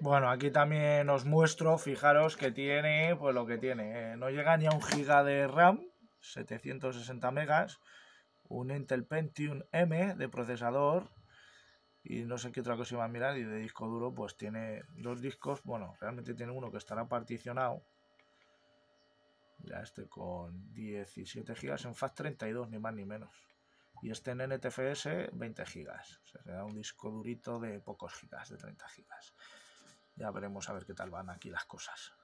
Bueno, aquí también os muestro, fijaros que tiene, pues lo que tiene, eh, no llega ni a un giga de RAM, 760 megas, un Intel Pentium M de procesador y no sé qué otra cosa iba a mirar y de disco duro pues tiene dos discos, bueno, realmente tiene uno que estará particionado, ya este con 17 gigas en FAT32, ni más ni menos. Y este en NTFS 20 gigas, o sea, será un disco durito de pocos gigas, de 30 gigas. Ya veremos a ver qué tal van aquí las cosas.